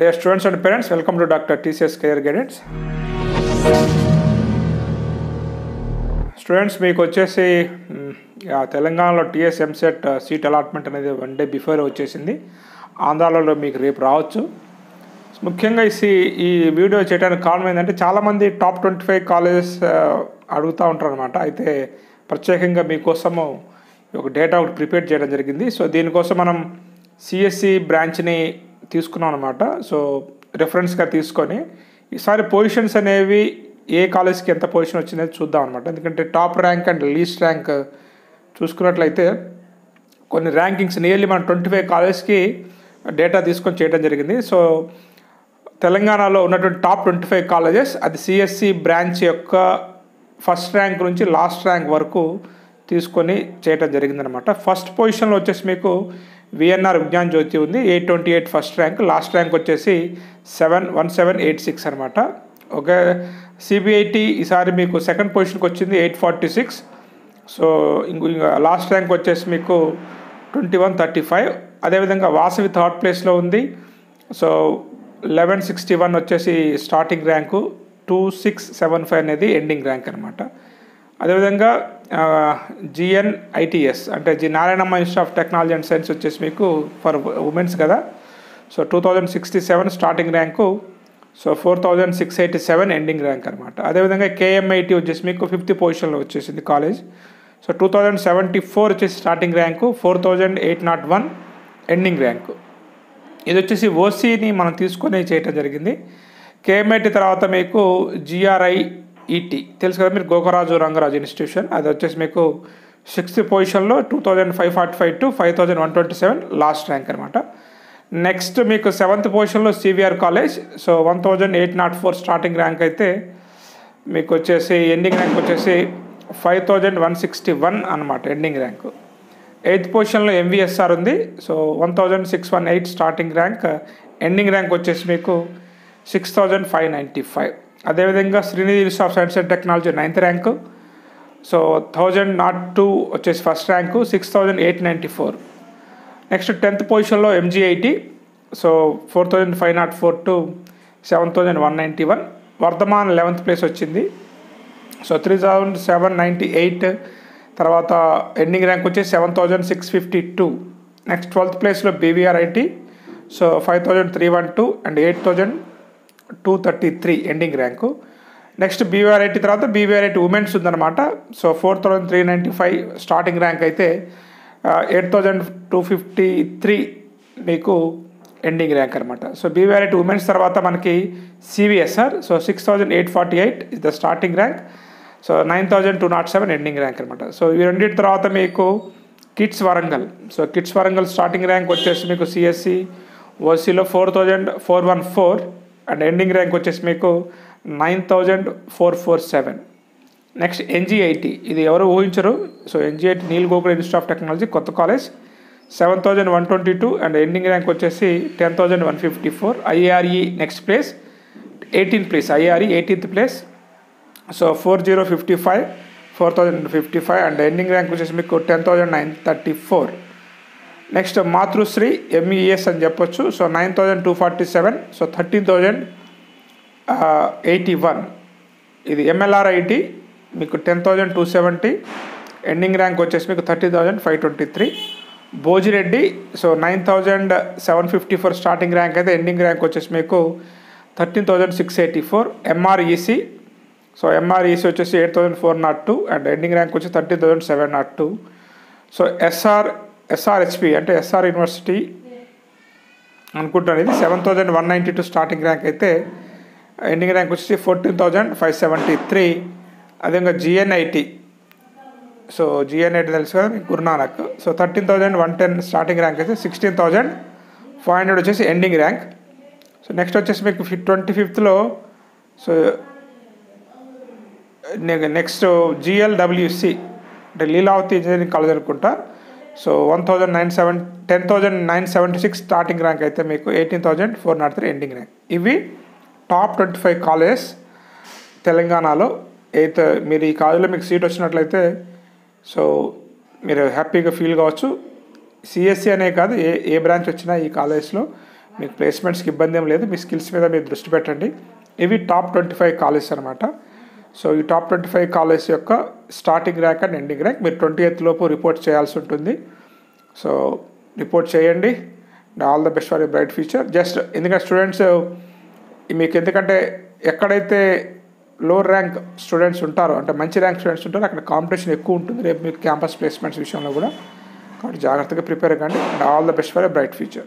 Dear students and parents welcome to doctor TCS care guidance students మీకు వచ్చేసి తెలంగాణలో TS EAMCET seat allotment అనేది one day before వచ్చేసింది. ఆంధ్రాలో మీకు రేపు రావచ్చు. ముఖ్యంగా ఈ ఈ వీడియో చేయడానికి కారణం ఏంటంటే చాలామంది టాప్ ట్వంటీ ఫైవ్ కాలేజెస్ అడుగుతూ ఉంటారు అనమాట అయితే ప్రత్యేకంగా మీకోసము ఒక డేటా ఒకటి ప్రిపేర్ చేయడం జరిగింది. సో దీనికోసం మనం సిఎస్సి బ్రాంచ్ని తీసుకున్నాం అనమాట సో రెఫరెన్స్గా తీసుకొని ఈసారి పొజిషన్స్ అనేవి ఏ కాలేజ్కి ఎంత పొజిషన్ వచ్చిందో చూద్దాం అనమాట ఎందుకంటే top rank and least rank చూసుకున్నట్లయితే కొన్ని ర్యాంకింగ్స్ నియర్లీ మన ట్వంటీ ఫైవ్ కాలేజ్కి డేటా తీసుకొని చేయడం జరిగింది. సో తెలంగాణలో ఉన్నటువంటి టాప్ ట్వంటీ ఫైవ్ కాలేజెస్ అది సిఎస్సి బ్రాంచ్ యొక్క ఫస్ట్ ర్యాంక్ నుంచి లాస్ట్ ర్యాంక్ వరకు తీసుకొని చేయటం జరిగిందనమాట ఫస్ట్ పొజిషన్లో వచ్చేసి మీకు విఎన్ఆర్ విజ్ఞాన్ జ్యోతి ఉంది. Eight twenty eight first rank last rank వచ్చేసి seven one seven eight six అనమాట ఓకే. సిబిఐటి ఈసారి మీకు సెకండ్ పొజిషన్కి వచ్చింది ఎయిట్ ఫార్టీ సిక్స్ సో ఇంకా లాస్ట్ ర్యాంక్ వచ్చేసి మీకు ట్వంటీ వన్ థర్టీ ఫైవ్ అదేవిధంగా వాసవి థర్డ్ ప్లేస్లో ఉంది. సో లెవెన్ సిక్స్టీ వన్ వచ్చేసి starting rank two six seven five అనేది ఎండింగ్ ర్యాంక్ అనమాట అదేవిధంగా జిఎన్ ఐటీఎస్ అంటే G Narayanamma institute of technology and science వచ్చేసి మీకు ఫర్ ఉమెన్స్ కదా. So two thousand sixty seven starting rank so four thousand six eighty seven ending rank అనమాట. అదేవిధంగా KMIT వచ్చేసి మీకు ఫిఫ్త్ పొజిషన్లో వచ్చేసింది college so two thousand seventy four వచ్చేసి starting rank four thousand eight nought one ending rank ఇది వచ్చేసి ఓసీని మనం తీసుకొని చేయటం జరిగింది. కేఎంఐటి తర్వాత మీకు జిఆర్ఐ ఈటీ తెలుసు కదా మీరు గోకరాజు రంగరాజు ఇన్స్టిట్యూషన్? అది వచ్చేసి మీకు సిక్స్త్ పొజిషన్లో two thousand five forty five to five thousand one twenty seven last rank అనమాట నెక్స్ట్ మీకు సెవెంత్ పొజిషన్లో CVR college. So one thousand eight nought four starting rank అయితే మీకు వచ్చేసి ఎండింగ్ ర్యాంక్ వచ్చేసి five thousand one sixty one అనమాట ending rank. Eighth పొజిషన్లో MVSR ఉంది. So one thousand six one eight starting rank. Ending rank వచ్చేసి మీకు six thousand five ninety five. అదేవిధంగా Sreenidhi institute of science and technology ninth rank so thousand nought two వచ్చేసి first rank six thousand eight ninety four next tenth పొజిషన్లో MGIT so four thousand five nought four to seven thousand one ninety one Vardhaman eleventh place వచ్చింది. So three thousand seven ninety eight తర్వాత ending rank వచ్చి seven thousand six fifty two next twelfth ప్లేస్లో BVR IT so five thousand three one two and eight thousand two thirty three ending rank. Next BVR IT తర్వాత BVR IT womens ఉందన్నమాట. So four thousand three ninety five starting rank అయితే eight thousand two fifty three మీకు ending rank అనమాట so BVR IT womens తర్వాత మనకి CVSR so six thousand eight forty eight is the starting rank. So nine thousand two nought seven ending rank అనమాట so ఈ రెండింటి తర్వాత మీకు KITS Warangal. So KITS Warangal starting rank వచ్చేసి మీకు CSC ఓసీలో four thousand four one four and ending rank వచ్చేసి మీకు nine thousand four four seven. Next NGIT ఇది ఎవరు ఊహించరు. So NGIT Neil Gogte institute of technology కొత్త college. Seven thousand one twenty two and ending rank వచ్చేసి ten thousand one fifty four IARE next place eighteen place IARE eighteenth place. So four zero fifty five four thousand fifty five and ending rank వచ్చేసి మీకు ten thousand nine thirty four next Matrusri MES అని చెప్పొచ్చు. So nine thousand two forty seven so thirteen thousand eighty one ఇది MLRIT మీకు ten thousand two seventy ending rank వచ్చేసి మీకు thirty thousand five twenty three Bhojireddy so nine thousand seven fifty four starting rank అయితే ending rank వచ్చేసి మీకు thirteen thousand six eighty four MREC so MREC వచ్చేసి eight thousand four nought two and ending rank వచ్చి thirty thousand seven nought two so SR SRHP అంటే SR university అనుకుంటాను ఇది seven thousand one ninety two starting rank అయితే ending rank వచ్చేసి fourteen thousand five seventy three అదేవిధంగా GNIT so GNIT తెలుసు కదా మీకు Gurunanak. So thirteen thousand one ten starting rank అయితే సిక్స్టీన్ థౌజండ్ ఫైవ్ హండ్రెడ్ వచ్చేసి ఎండింగ్ ర్యాంక్ సో నెక్స్ట్ వచ్చేసి మీకు ఫి ట్వంటీ ఫిఫ్త్లో సో నెక్స్ట్ జిఎల్డబ్ల్యూసి అంటే లీలావతి ఇంజనీరింగ్ కాలేజ్ అనుకుంటా. So one thousand nine seven ten thousand nine seventy six starting rank అయితే మీకు eighteen thousand four nought three ending rank ఇవి టాప్ ట్వంటీ ఫైవ్ కాలేజెస్ తెలంగాణలో అయితే మీరు ఈ కాలేజీలో మీకు సీట్ వచ్చినట్లయితే సో మీరు హ్యాపీగా ఫీల్ కావచ్చు. సిఎస్సి అనే కాదు ఏ ఏ బ్రాంచ్ వచ్చినా ఈ కాలేజ్లో మీకు ప్లేస్మెంట్స్కి ఇబ్బంది ఏం లేదు. మీ స్కిల్స్ మీద మీరు దృష్టి పెట్టండి. ఇవి టాప్ ట్వంటీ ఫైవ్ కాలేజెస్ అనమాట సో ఈ టాప్ ట్వంటీ ఫైవ్ కాలేజ్ యొక్క starting rank and ending rank మీరు ట్వంటీ ఎయిత్ లోపు రిపోర్ట్ చేయాల్సి ఉంటుంది. సో రిపోర్ట్ చేయండి. All the best for you bright future. Just ఎందుకంటే స్టూడెంట్స్ మీకు ఎందుకంటే ఎక్కడైతే లో ర్యాంక్ స్టూడెంట్స్ ఉంటారో అంటే మంచి ర్యాంక్ స్టూడెంట్స్ ఉంటారో అక్కడ కాంపిటీషన్ ఎక్కువ ఉంటుంది. రేపు మీకు క్యాంపస్ ప్లేస్మెంట్స్ విషయంలో కూడా. కాబట్టి జాగ్రత్తగా ప్రిపేర్ కండి and all the best for a bright future.